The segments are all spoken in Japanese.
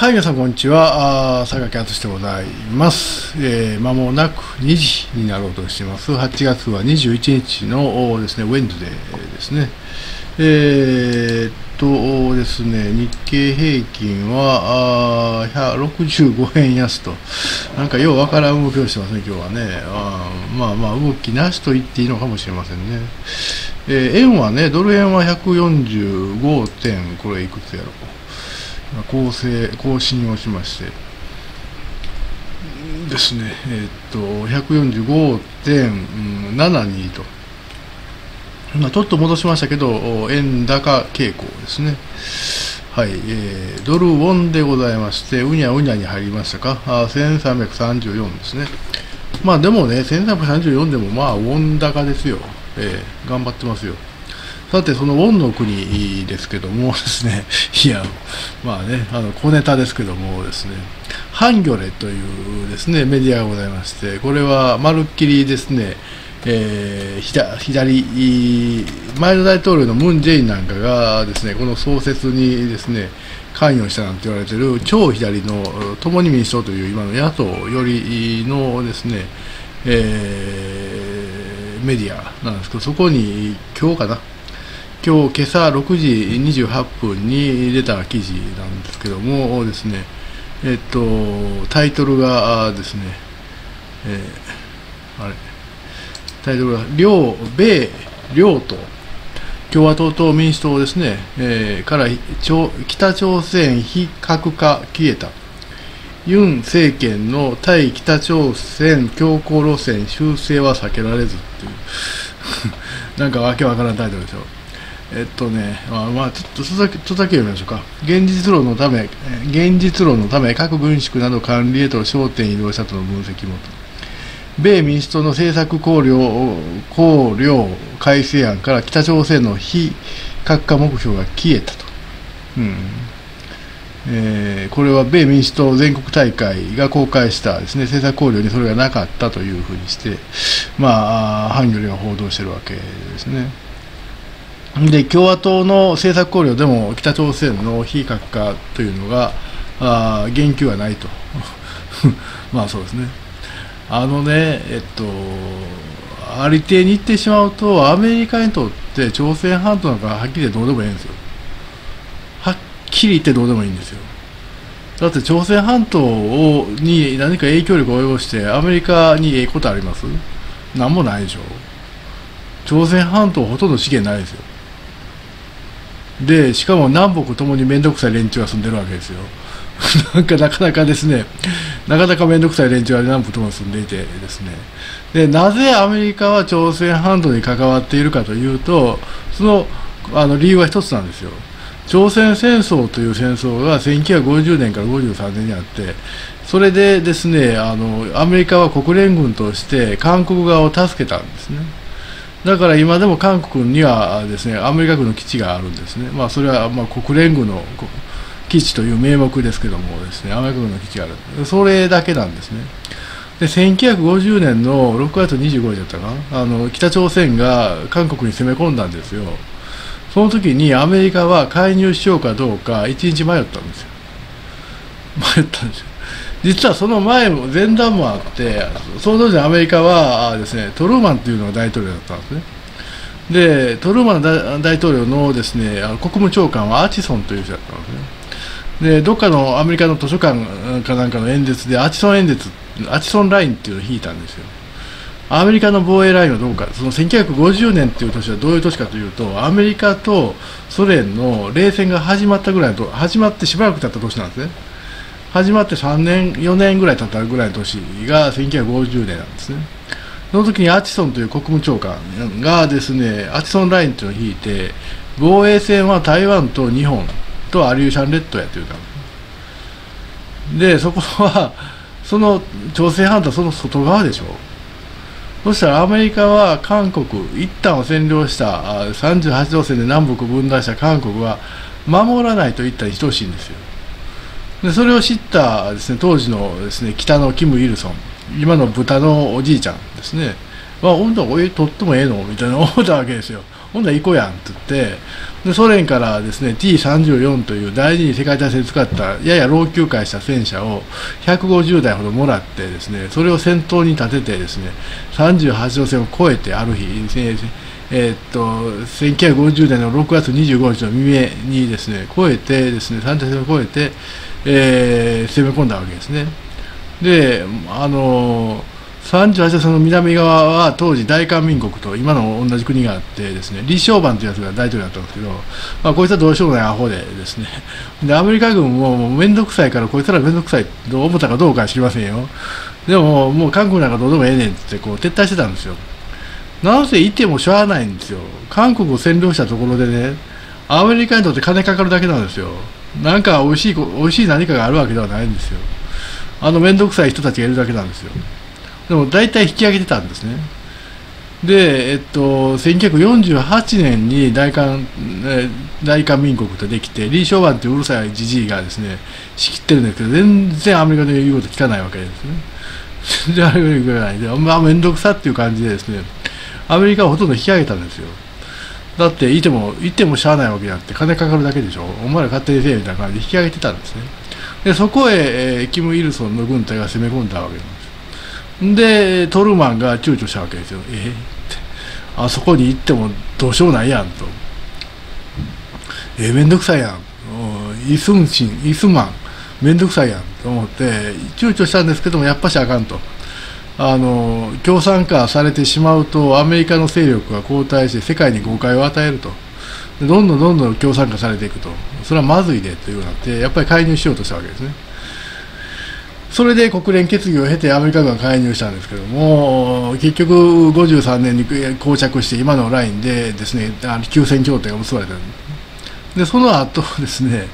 はい、皆さん、こんにちは。佐賀木敦でございます。えー、間もなく2時になろうとしています。8月は21日のですね、ウェンズデーですね。えー、っとですね、日経平均はあ165円安と、なんかようわからん動きをしてますね、今日はね。あまあまあ、動きなしと言っていいのかもしれませんね。えー、円はね、ドル円は145点、これいくつやろう。構成更新をしましてですねえ、っと145.72と、まあ、ちょっと戻しましたけど円高傾向ですね。はい、えー、ドルウォンでございましてうにゃうにゃに入りましたか。あ1334ですね。まあでもね1334でもまあウォン高ですよ、えー、頑張ってますよ。さて、そのウォンの国ですけどもですね、いや、まあね、あの小ネタですけどもですね、ハンギョレというですねメディアがございまして、これはまるっきりですね、えー、左、前の大統領のムン・ジェインなんかがですねこの創設にですね関与したなんて言われてる超左の共に民主党という今の野党よりのですね、えー、メディアなんですけど、そこに今日かな、今日今朝6時28分に出た記事なんですけどもですねえっとタイトルがですね、えー、あれタイトルが両米両党共和党と民主党ですね、えー、から北朝鮮非核化消えた。ユン政権の対北朝鮮強硬路線修正は避けられずっていう。なんかわけわからんタイトルでしょ。えっとね、まあ、まあ、ちょっと続き続き読みましょうか。現実論のため、現実論のため、核軍縮など管理へと焦点移動したとの分析もと米民主党の政策考慮考慮改正案から北朝鮮の非核化目標が消えたと。うんえー、これは米民主党全国大会が公開したです、ね、政策考慮にそれがなかったというふうにして、まあ、ハンギョレが報道してるわけですね。で共和党の政策考慮でも北朝鮮の非核化というのがあ言及はないと。まあそうですね。あのねえっとありていに言ってしまうとアメリカにとって朝鮮半島なんかはっきり言ってどうでもいいんですよ。はっきり言ってどうでもいいんですよ。だって朝鮮半島をに何か影響力を及ぼしてアメリカにええことあります？何もないでしょ。朝鮮半島ほとんど資源ないですよ。でしかも南北ともに面倒くさい連中が住んでるわけですよ。なんかなかなかですねなかなか面倒くさい連中が南北とも住んでいてですね。でなぜアメリカは朝鮮半島に関わっているかというとそのあの理由は一つなんですよ。朝鮮戦争という戦争が1950年から53年にあってそれでですねあのアメリカは国連軍として韓国側を助けたんですね。だから今でも韓国にはですねアメリカ軍の基地があるんですね、まあ、それはま国連軍の基地という名目ですけどもですねアメリカ軍の基地がある。それだけなんですね。で1950年の6月25日だったかな。あの北朝鮮が韓国に攻め込んだんですよ。その時にアメリカは介入しようかどうか1日迷ったんですよ。迷ったんですよ。実はその前も前段もあってその当時アメリカはですねトルーマンというのが大統領だったんですね。でトルーマン大統領のですね国務長官はアチソンという人だったんですね。でどっかのアメリカの図書館かなんかの演説でアチソン演説アチソンラインっていうのを引いたんですよ。アメリカの防衛ラインはどうか。その1950年っていう年はどういう年かというとアメリカとソ連の冷戦が始まったぐらいの始まってしばらく経った年なんですね。始まって3年、4年ぐらい経ったぐらいの年が1950年なんですね。その時にアチソンという国務長官がですね、アチソンラインというのを引いて、防衛線は台湾と日本とアリューシャン列島やって言ったんで。そこは、その朝鮮半島その外側でしょ。そしたらアメリカは韓国、一旦を占領した38度線で南北分断した韓国は守らないと言ったら等しいんですよ。でそれを知ったですね当時のですね北のキム・イルソン今の豚のおじいちゃんですねまあ、温度お湯取ってもええの？みたいな思ったわけですよ。ほんなら行こうやんって言ってでソ連からですね T34 という第二次世界大戦で使ったやや老朽化した戦車を150台ほどもらってですねそれを先頭に立ててですね38度線を越えてある日、えー、っと1950年の6月25日の未明にですね越えてですね38線を越えて、えー、攻め込んだわけですね。であのー38度線の南側は当時大韓民国と今の同じ国があってですね李承晩というやつが大統領だったんですけど、まあ、こいつはどうしようもないアホでですね。でアメリカ軍ももう面倒くさいからこいつら面倒くさいと思ったかどうかは知りませんよ。でももう韓国なんかどうでもええねんってこう撤退してたんですよ。なぜいてもしょうがないんですよ。韓国を占領したところでねアメリカにとって金かかるだけなんですよ。なんか美味しい美味しい何かがあるわけではないんですよあの面倒くさい人たちがいるだけなんですよでも大体引き上げてたんですね。で、えっと、1948年に大韓大韓民国とできて、リー・ショーバンといううるさいじじいがですね、仕切ってるんですけど、全然アメリカの言うこと聞かないわけですね。全然アメリカの言うことないで、まあ、面倒くさっていう感じでですね、アメリカはほとんど引き上げたんですよ。だって、いても、いてもしゃあないわけじゃなくて、金かかるだけでしょ。お前ら勝手にせえみたいな感じで引き上げてたんですね。で、そこへ、えー、キム・イルソンの軍隊が攻め込んだわけなんです。でトルマンが躊躇したわけですよえー、ってあそこに行ってもどうしようないやんとえー、めんどくさいやんイスンシンイスマンめんどくさいやんと思って躊躇したんですけどもやっぱしあかんとあの共産化されてしまうとアメリカの勢力が後退して世界に誤解を与えると。どんどんどんどん共産化されていくと。それはまずいでというようになってやっぱり介入しようとしたわけですね。それで国連決議を経てアメリカ軍が介入したんですけども結局53年に膠着して今のラインでですねあの休戦協定が結ばれた。でその後ですね、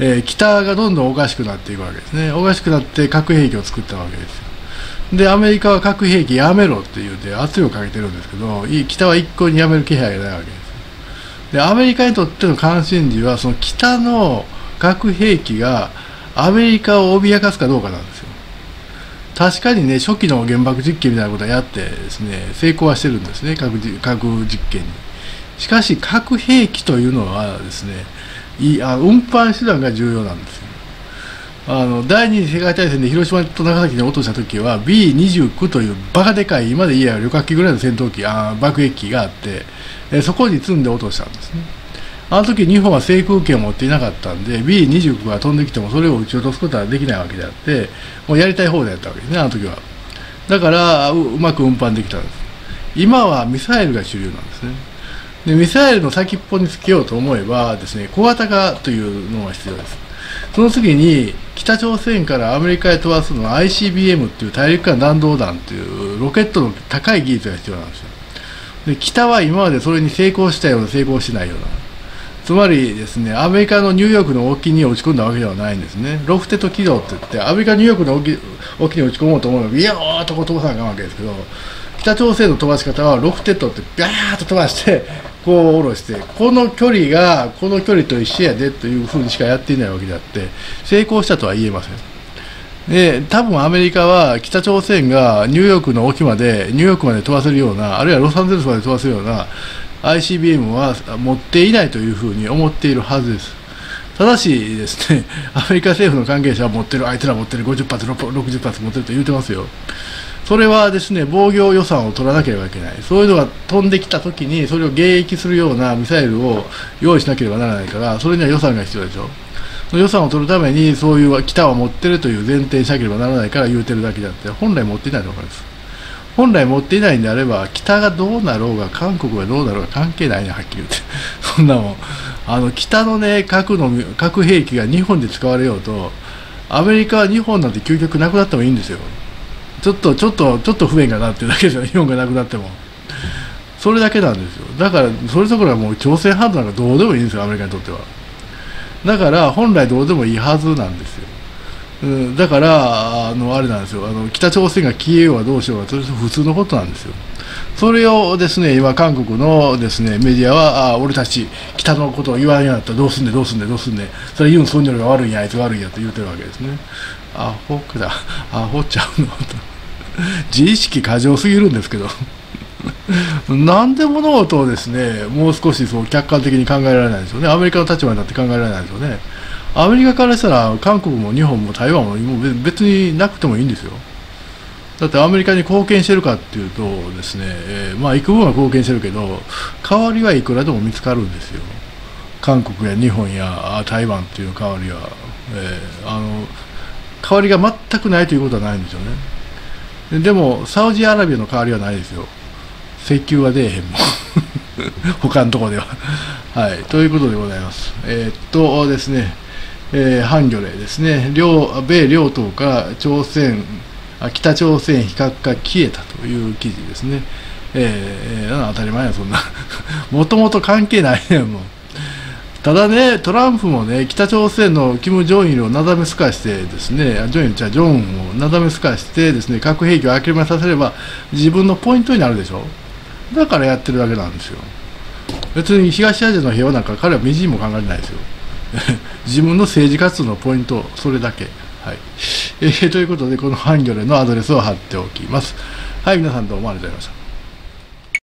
えー、北がどんどんおかしくなっていくわけですね。おかしくなって核兵器を作ったわけですでアメリカは核兵器やめろって言うて圧力をかけてるんですけど北は一向にやめる気配がないわけです。でアメリカにとっての関心事はその北の核兵器がアメリカを脅かすかどうかなんですよ。確かにね初期の原爆実験みたいなことはやってですね成功はしてるんですね核核実験に。しかし核兵器というのはですねいあ運搬手段が重要なんですよ。あの第二次世界大戦で広島と長崎に落とした時は B29 というバカでかい今で言えば旅客機ぐらいの戦闘機あ爆撃機があってえそこに積んで落としたんですね。あの時日本は制空権を持っていなかったんで B29 が飛んできてもそれを撃ち落とすことはできないわけであってもうやりたい方でやったわけですねあの時は。だからうまく運搬できたんです。今はミサイルが主流なんですね。でミサイルの先っぽにつけようと思えばですね小型化というのが必要です。その次に北朝鮮からアメリカへ飛ばすのは ICBM っていう大陸間弾道弾というロケットの高い技術が必要なんですよ。で北は今までそれに成功したような成功しないような。つまりですねアメリカのニューヨークの沖に落ち込んだわけではないんですね。ロフテッド軌道って言ってアメリカニューヨークの沖に落ち込もうと思うのビヨーっとこう飛ばさなあかんわけですけど北朝鮮の飛ばし方はロフテッドってビャーッと飛ばしてこう下ろしてこの距離がこの距離と一緒やでというふうにしかやっていないわけであって成功したとは言えませんで多分アメリカは北朝鮮がニューヨークの沖までニューヨークまで飛ばせるようなあるいはロサンゼルスまで飛ばせるような ICBM は持っていないというふうに思っているはずです。ただしですね、アメリカ政府の関係者は持ってる、あいつら持ってる、50発、60発持ってると言ってますよ。それはですね、防御予算を取らなければいけない。そういうのが飛んできたときに、それを迎撃するようなミサイルを用意しなければならないから、それには予算が必要でしょ。その予算を取るために、そういう北は持ってるという前提にしなければならないから言うてるだけであって、本来持っていないと思います。本来持っていないんであれば北がどうなろうが韓国がどうなろうが関係ないねはっきり言って そんなもんあの北のね核の核兵器が日本で使われようとアメリカは日本なんて究極なくなってもいいんですよちょっとちょっとちょっと不便かなっていうだけですよ日本がなくなっても。それだけなんですよ。だからそれところはもう朝鮮半島なんかどうでもいいんですよ。アメリカにとっては。だから本来どうでもいいはずなんですよ。うん、だからあのあれなんですよ。あの北朝鮮が消えようがどうしようがそれ普通のことなんですよ。それをですね今韓国のですねメディアはあ俺たち北のことを言わんようになった。らどうすんねどうすんねどうすんねそれユン・ソンニョルが悪いんやあいつ悪いんやと言うてるわけですね。アホか。だアホちゃうの。自意識過剰すぎるんですけど なんで物事をですね、もう少しそう客観的に考えられないですよね。アメリカの立場になって考えられないですよね。アメリカからしたら、韓国も日本も台湾も別になくてもいいんですよ。だってアメリカに貢献してるかっていうとですね、えー、まあ幾分は貢献してるけど、代わりはいくらでも見つかるんですよ。韓国や日本や台湾っていう代わりは、えー、あの代わりが全くないということはないんですよね。でも、サウジアラビアの代わりはないですよ。石油は出えへんもん。他のとこでは。はい。ということでございます。えー、っとですね、えー、ハンギョレですね、両米両党から朝鮮、北朝鮮非核化消えたという記事ですね。えー、当たり前や、そんな。もともと関係ないねもう。ただね、トランプもね、北朝鮮のキム・ジョンイルをなだめすかしてですね、ジョンイルじゃジョンをなだめすかしてですね、核兵器を諦めさせれば自分のポイントになるでしょ。だからやってるだけなんですよ。別に東アジアの平和なんか彼はみじんも考えないですよ。自分の政治活動のポイント、それだけ。はい。えー、ということで、このハンギョレのアドレスを貼っておきます。はい、皆さんどうもありがとうございました。